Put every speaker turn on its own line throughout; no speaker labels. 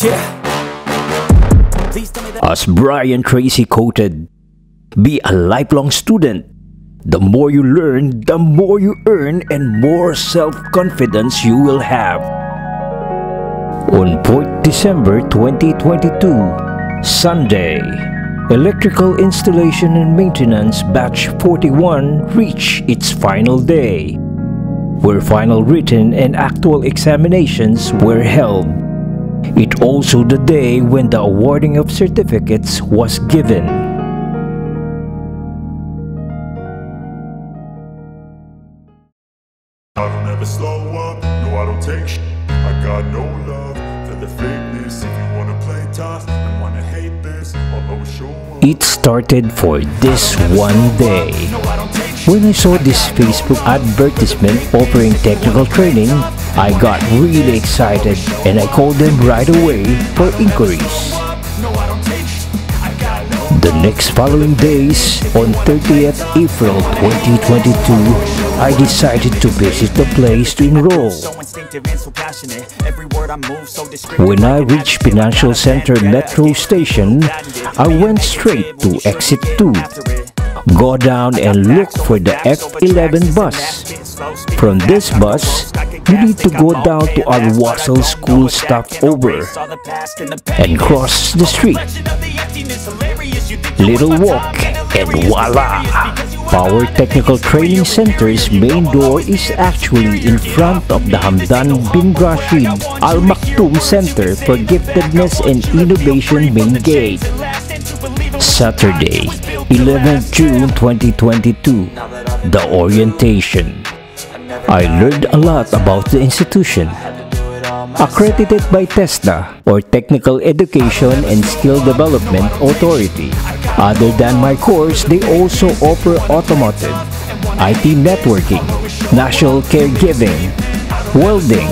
Yeah.
As Brian Tracy quoted, Be a lifelong student. The more you learn, the more you earn, and more self confidence you will have. On 4th December 2022, Sunday, Electrical Installation and Maintenance Batch 41 reached its final day, where final written and actual examinations were held. It also the day when the awarding of certificates was given.
I don't ever slow up, no I don't take sh- I got no love for the fakeness If you wanna play tough and wanna hate this I'll always show up
It started for this one day. When I saw this Facebook advertisement offering technical training, I got really excited and I called them right away for inquiries. The next following days, on 30th April 2022, I decided to visit the place to enroll. When I reached Financial Center Metro Station, I went straight to exit 2. Go down and look for the F11 bus. From this bus, you need to go down to our Wassel School stopover and cross the street. Little walk and voila! Power Technical Training Center's main door is actually in front of the Hamdan bin Rashid Al Maktoum Center for Giftedness and Innovation main gate. Saturday, 11th June 2022, the orientation. I learned a lot about the institution. Accredited by TESDA or Technical Education and Skill Development Authority. Other than my course, they also offer automotive, IT networking, national caregiving, welding,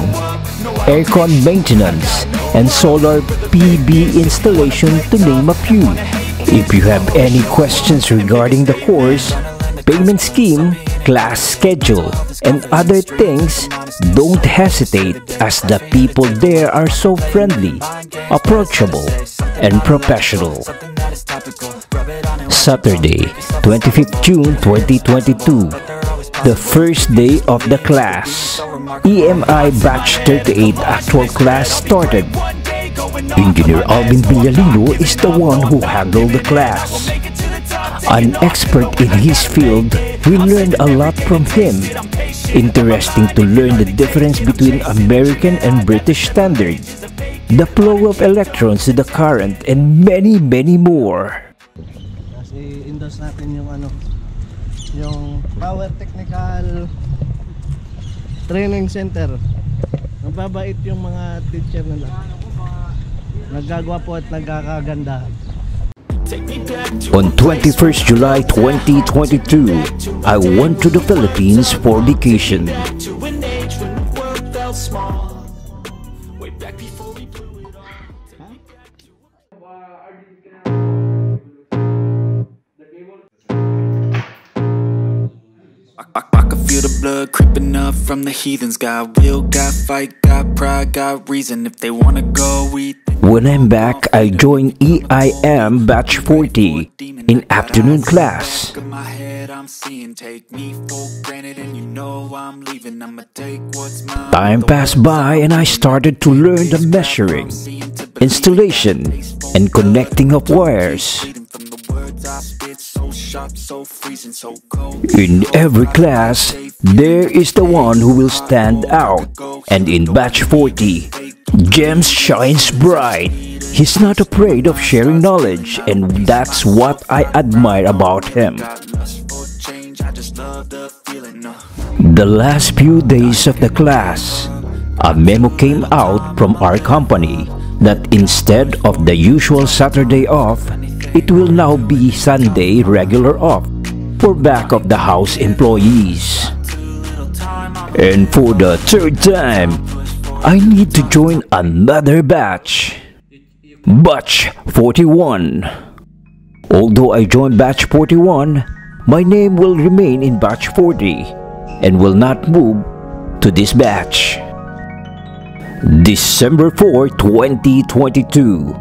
aircon maintenance, and solar PV installation to name a few. If you have any questions regarding the course, payment scheme, class schedule, and other things, don't hesitate as the people there are so friendly, approachable, and professional. Saturday, 25th June 2022, the first day of the class. EMI Batch 38 actual class started. Engineer Alvin Villalino is the one who handled the class. An expert in his field, we learned a lot from him. Interesting to learn the difference between American and British standard, the flow of electrons to the current, and many, many more.
Kasi endorse natin yung ano, yung Power Technical Training Center. Mababait yung mga teacher nila. Naggagawa po at nagkakaganda.
Take me back to
On 21st July 2022, I went to the Philippines for vacation.
feel the blood creeping up from the heathens. Got will, got fight, got pride, got reason. If they wanna go, we
When I'm back, I join EIM Batch 40 in afternoon class.
Look at my head, I'm seeing. Take me for granted, and you know I'm leaving. I'ma take what's mine.
Time passed by and I started to learn the measuring, installation, and connecting of wires.
From the words I spit, so sharp, so freezing, so cold.
In every class, there is the one who will stand out. And in batch 40, James shines bright. He's not afraid of sharing knowledge, and that's what I admire about him.
The
last few days of the class, a memo came out from our company that instead of the usual Saturday off, it will now be Sunday regular off for back of the house employees. And for the third time, I need to join another batch. Batch 41. Although I joined batch 41, my name will remain in batch 40 and will not move to this batch. December 4, 2022.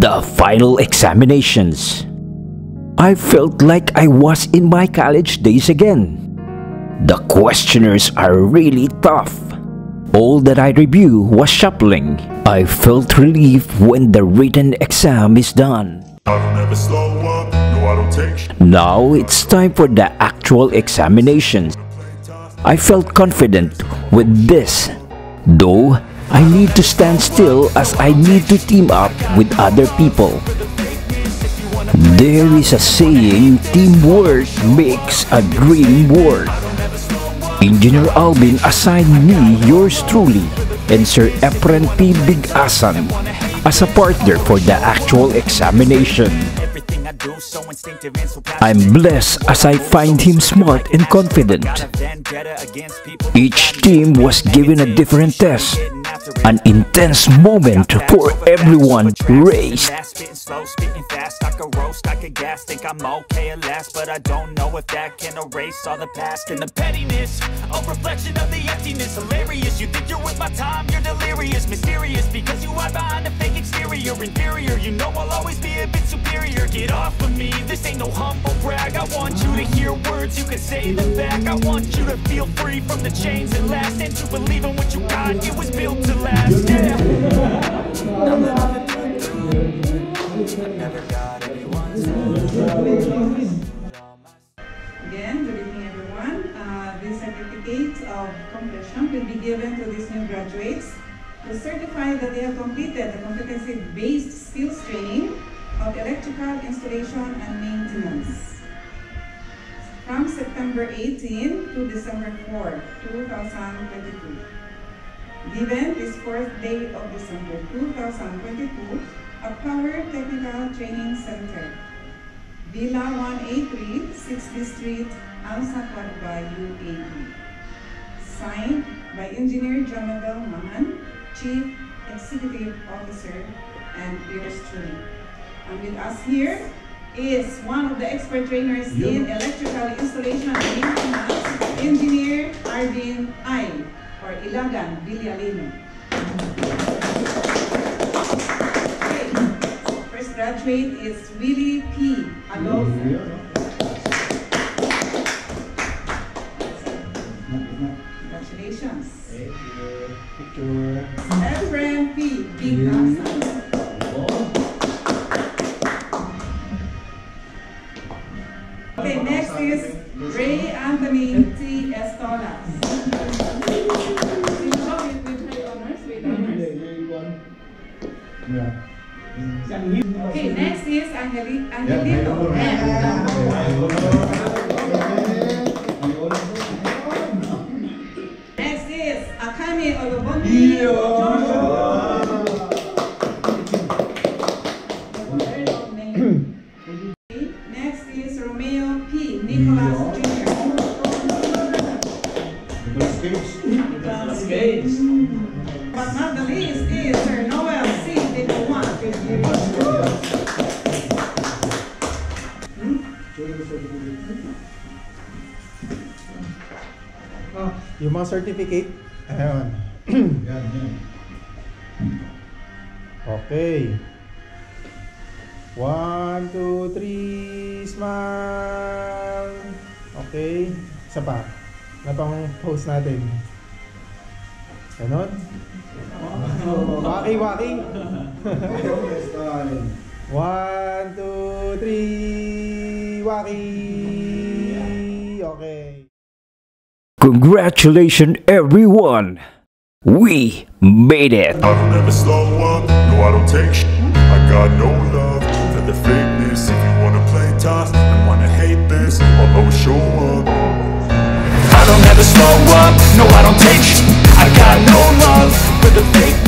The final examinations. I felt like I was in my college days again. The questioners are really tough. All that I review was shuffling. I felt relief when the written exam is done.
I slow up, no I don't take
Now it's time for the actual examinations. I felt confident with this, though I need to stand still as I need to team up with other people. There is a saying, teamwork makes a dream work. Engineer Arvin assigned me yours truly and Sir Efren P. Big-asan as a partner for the actual examination. I'm blessed as I find him smart and confident. Each team was given a different test, an intense moment for everyone raised.
Fast, spitting slow, spitting fast. I could roast, I could gas. Think I'm okay at last, but I don't know if that can erase all the past and the pettiness. A reflection of the emptiness. Hilarious. You think you're worth my time? Delirious, mysterious because you hide behind a fake exterior. Inferior. You know I'll always be a bit superior. Get off of me. This ain't no humble brag. I want you to hear words you can say them back. I want you to feel free from the chains that last and to believe in what you got. It was built to last. Yeah.
Again, good evening everyone. Uh, This certificate of completion will be given to these new graduates to certify that they have completed the competency-based skills training of electrical installation and maintenance from September 18 to December 4, 2022. The event is fourth day of December 2022 at Power Technical Training Center, Villa 183, 6th Street, Al Satwa, UAE. Signed by Engineer Jonathan Mahan, Chief Executive Officer, and yours truly. And with us here is one of the expert trainers in electrical installation and maintenance, Engineer Arvin I, or Ilagan Villalino. Okay. First graduate is Willy P. Adolfo. Efren P. Big-asan. Okay, next is Ray Anthony T. Estolas. With with honors, with honors. Okay, next is Angeli- Angelito. Next is Akanni Olubunmi Joshua. Third of name. Okay, Next is Romeo P. Nicolas Jr. But not the least is Sir Noel C. De Juan.
Yung mga certificate, ayun. okay. One, two, three, smile. Okay. Isa pa. Na pang post natin. Ganon. Waki, waki. One, two, three, waki.
Congratulations, everyone! We made it!
I don't ever slow up, no I don't take sh- I got no love for the fakeness. If you wanna play tough and wanna hate this I'll always show up.
I don't ever slow up, no I don't take sh- I got no love for the fakeness